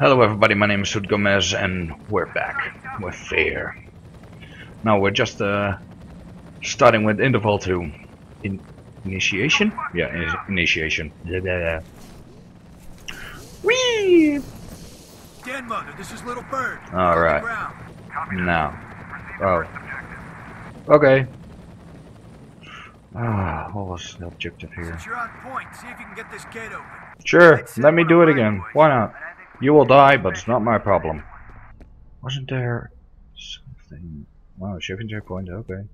Hello everybody, my name is Suit Gomez and we're back with Fear. Now we're just uh, starting with interval 2. In initiation? Yeah, in initiation. Blah, blah. Whee! Den Mother, this is Little Bird. All right. Now. Oh. Okay. Ah, what was the objective here? Since you're on point, see if you can get this gate open. Sure, let me do it again. Why not? You will die, but it's not my problem. Wasn't there something? Wow, shipping checkpoint. Okay.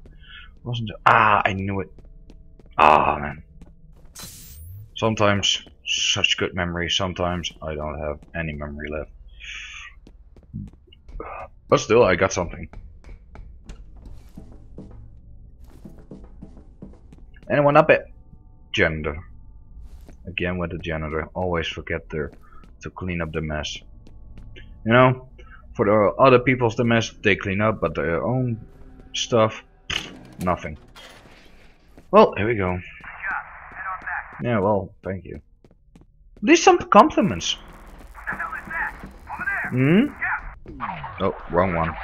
Wasn't there? Ah, I knew it. Ah, man. Sometimes such good memory. Sometimes I don't have any memory left. But still, I got something. Anyone up it? Janitor. Again with the janitor. Always forget there to clean up the mess. You know, for the other people's the mess they clean up, but their own stuff, nothing. Well, here we go. Yeah, well, thank you. Least some compliments. Hmm? Oh, wrong one.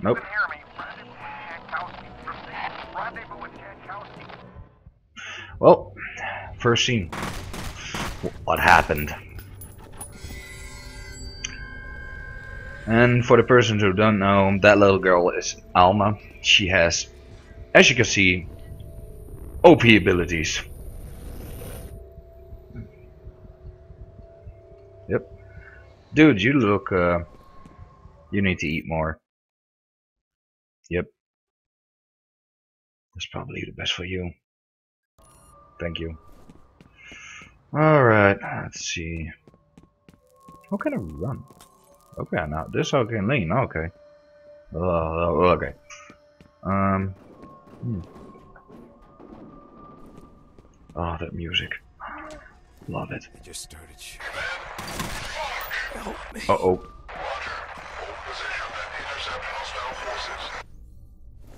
Nope. Well, first scene. What happened? And for the persons who don't know, that little girl is Alma. She has, as you can see, OP abilities. Yep. Dude, you look, uh, you need to eat more. Yep. That's probably the best for you. Thank you. Alright, let's see. How can I run? Okay, now this I can lean, okay. Uh, okay. Um. Hmm. Oh, that music. Love it. I just started shit. Uh oh.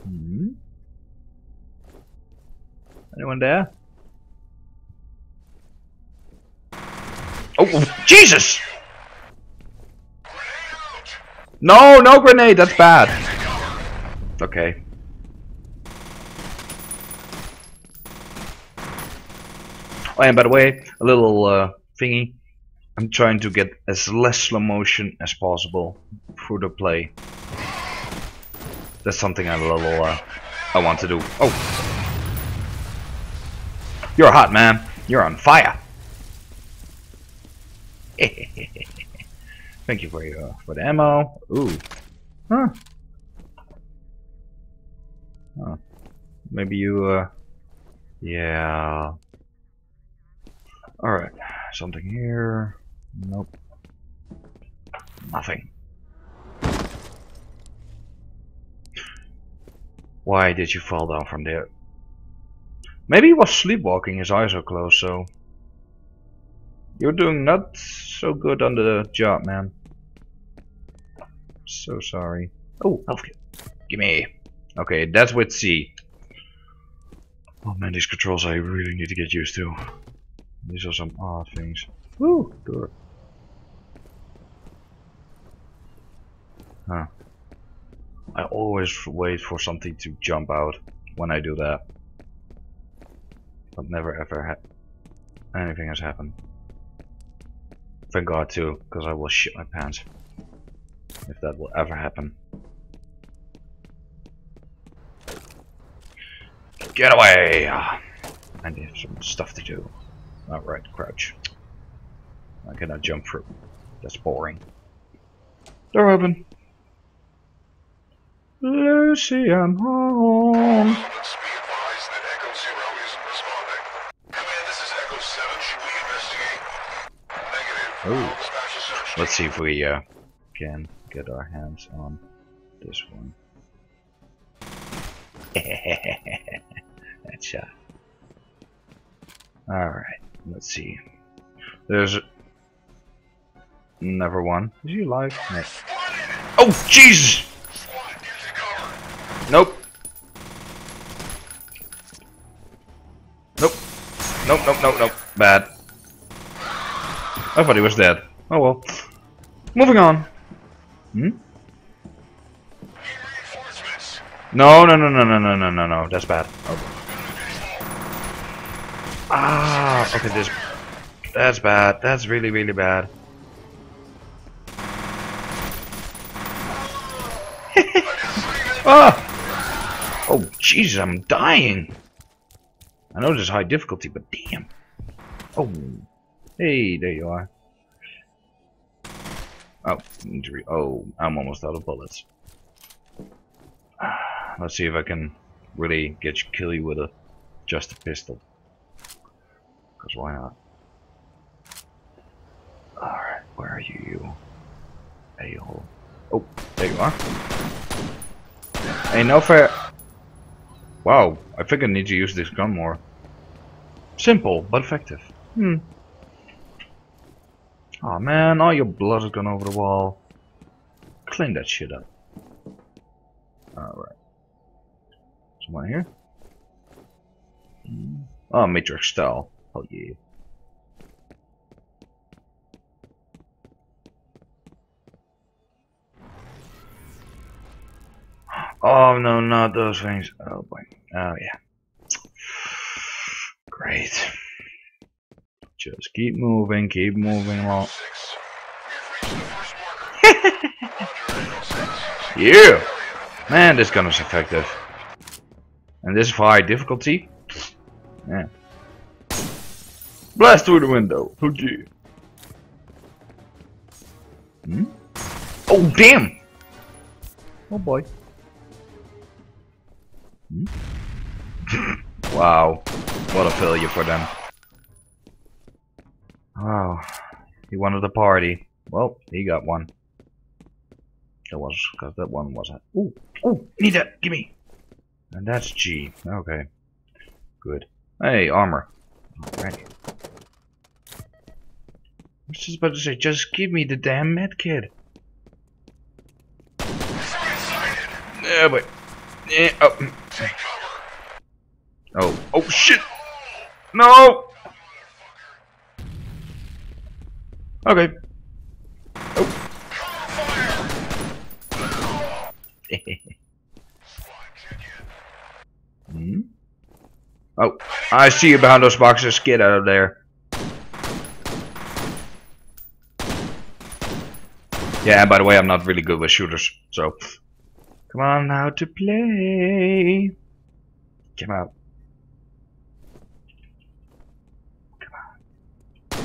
Hmm. Anyone there? Jesus! No, no grenade, that's bad. Okay. Oh, and by the way, a little uh, thingy. I'm trying to get as less slow motion as possible through the play. That's something I little uh, I want to do. Oh, you're hot, man. You're on fire. Thank you for your for the ammo. Ooh. Huh. Huh. Maybe you uh yeah. Alright. Something here. Nope. Nothing. Why did you fall down from there? Maybe he was sleepwalking, his eyes are closed, so you're doing not so good on the job, man. So sorry. Oh, kit. Gimme. Okay, that's with C. Oh man, these controls I really need to get used to. These are some odd things. Woo! Door. Huh. I always wait for something to jump out when I do that. But never ever anything has happened. Thank God too, because I will shit my pants. If that will ever happen. Get away! Ah, I need some stuff to do. Alright, crouch. I cannot jump through. That's boring. Door open. Lucy, I'm home. Oh. Let's see if we uh, can get our hands on this one. Headshot. Alright, let's see. There's never one. Is he alive? Oh, Jesus! Nope. Nope, nope, nope, nope. Bad. I thought he was dead. Oh well. Moving on. Hmm? No, no, no, no, no, no, no, no, no. That's bad. Oh. Ah, okay, this. That's bad. That's really, really bad. ah! Oh, Jesus, I'm dying. I know this is high difficulty, but damn. Oh, hey, there you are. Oh, injury. Oh, I'm almost out of bullets. Let's see if I can really get you, kill you with a just a pistol. Cause why not? Alright, where are you, you? A-hole. Oh, there you are. Ain't no fair. Wow, I think I need to use this gun more. Simple, but effective. Hmm. Oh, man, all your blood has gone over the wall. Clean that shit up. Alright. Someone here? Hmm. Oh, Matrix style. Oh yeah. Oh no, not those things. Oh boy. Oh yeah. Great. Just keep moving, keep moving along. Six. We've reached the first marker. Roger, Echo 6. Yeah! Man, this gun is effective. And this is for high difficulty. Yeah. Blast through the window. Oh gee. Hmm? Oh damn! Oh boy. Hmm? wow. What a failure for them. Oh. He wanted a party. Well, he got one. It was because that one was a ooh ooh need that gimme and that's G okay good hey armor alright I was just about to say just give me the damn med kit Sighted. yeah but yeah oh oh oh shit no okay in. Hmm? Oh, I see you behind those boxes. Get out of there. Yeah, by the way, I'm not really good with shooters, so come on now to play. Come out. There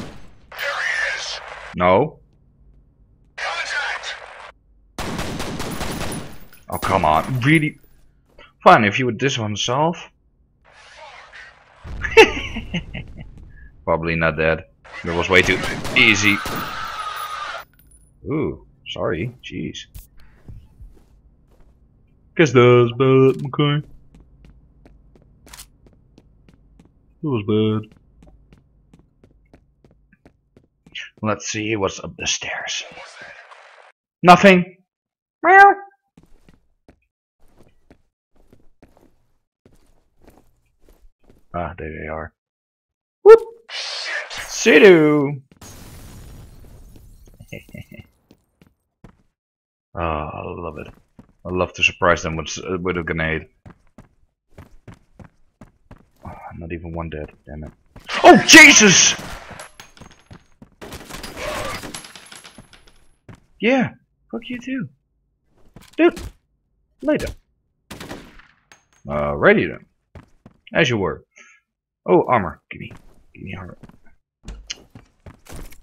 he is. No. Oh, come on. Really? Fine, if you would this one solve. Probably not dead. That was way too easy. Ooh, sorry. Jeez. Guess that's bad, okay. That was bad. Let's see what's up the stairs. Nothing. Meow. Ah, there they are. Whoop. Sidu. oh, I love it. I love to surprise them with with a grenade. Oh, not even one dead. Damn it. Oh Jesus! Yeah. Fuck you too. Dude. Later. Alrighty then. As you were. Oh, armor. Give me. Give me armor.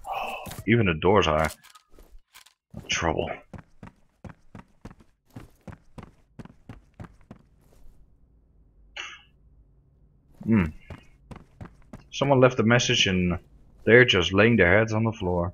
Oh, even the doors are trouble. Hmm. Someone left a message and they're just laying their heads on the floor.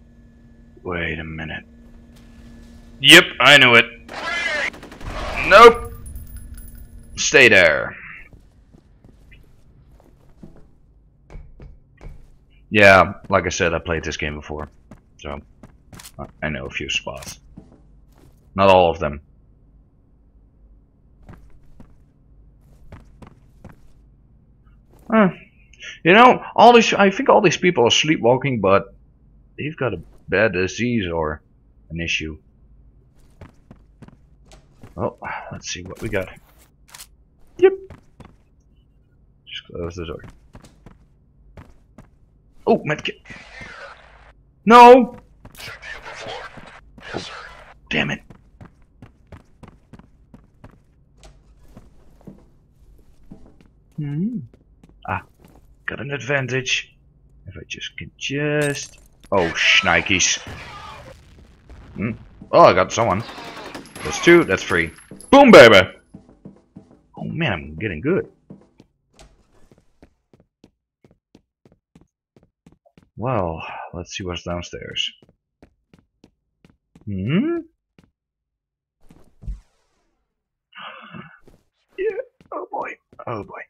Wait a minute. Yep, I knew it. Nope. Stay there. Yeah, like I said, I played this game before. So, I- I know a few spots. Not all of them. Huh. You know, all these I think all these people are sleepwalking, but they've got a bad disease or an issue. Oh, let's see what we got. Yep. Just close the door. Oh, medkit. No! Sir. Damn it. Hmm. Ah, got an advantage. If I just can just... Oh, shnikes. Hmm. Oh, I got someone. That's two, that's three. Boom, baby! Oh man, I'm getting good. Well, let's see what's downstairs. Hmm? Yeah. Oh boy. Oh boy.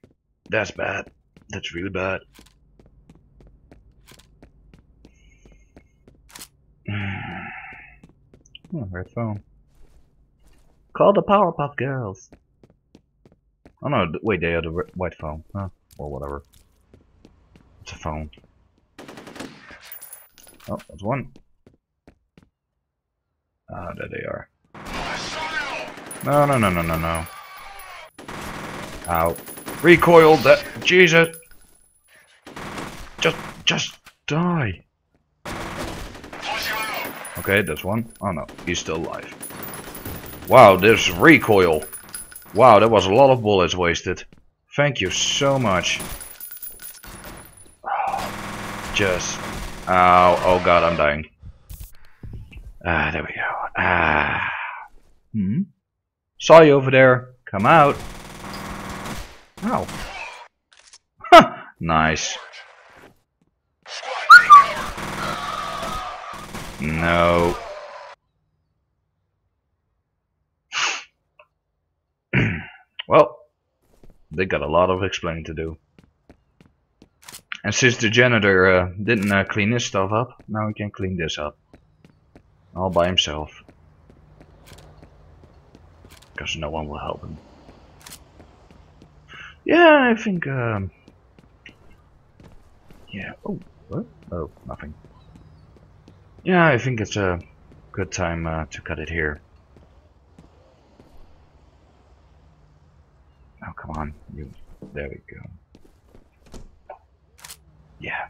That's bad. That's really bad. Red phone. Call the Powerpuff Girls. Oh no, wait, they are the white phone. Huh? Or whatever. It's a phone. Oh, that's one. Ah, there they are. No, no, no, no, no, no. Ow. Recoiled that. Jesus. Just, just die. Okay, that's one. Oh no, he's still alive. Wow, there's recoil. Wow, that was a lot of bullets wasted. Thank you so much. Just. Ow. Oh god, I'm dying. Ah, there we go. Ah. Hmm. Saw you over there. Come out. Ow. Nice. No. well, they got a lot of explaining to do. And since the janitor uh, didn't uh, clean his stuff up, now he can clean this up. All by himself. Because no one will help him. Yeah, I think, um... Yeah, oh, what? Oh, nothing. Yeah, I think it's a good time uh, to cut it here. Oh, come on. You. There we go. Yeah.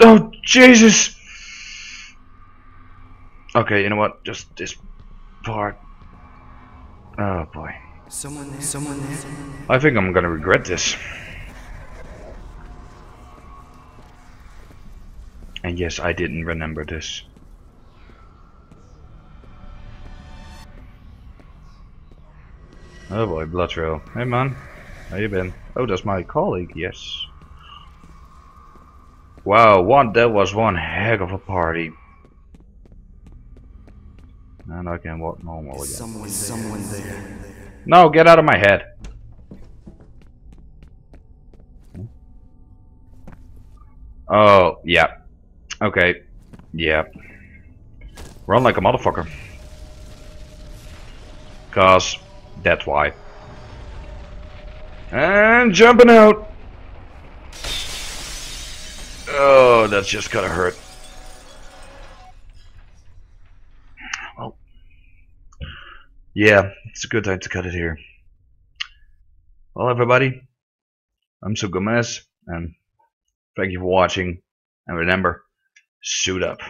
Oh, Jesus! Okay, you know what? Just this part. Oh, boy. Someone there. Someone there. I think I'm gonna regret this. And yes, I didn't remember this. Oh boy, blood trail. Hey man, how you been? Oh, that's my colleague. Yes. Wow, one that was one heck of a party. And I can walk normal again. Someone. Someone there. No, get out of my head. Hmm? Oh, yeah. Okay. Yeah. Run like a motherfucker. Cause that's why. And jumping out. Oh, that's just gonna hurt. Well. Yeah, it's a good time to cut it here. Well, everybody, I'm Suit Gomez, and thank you for watching. And remember, suit up.